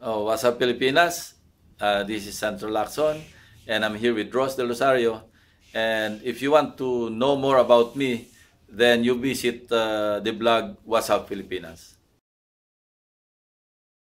Oh, what's up, Pilipinas? Uh, this is Sandro Lacson, and I'm here with Ross Del Rosario. And if you want to know more about me, then you visit uh, the blog What's Up, Pilipinas.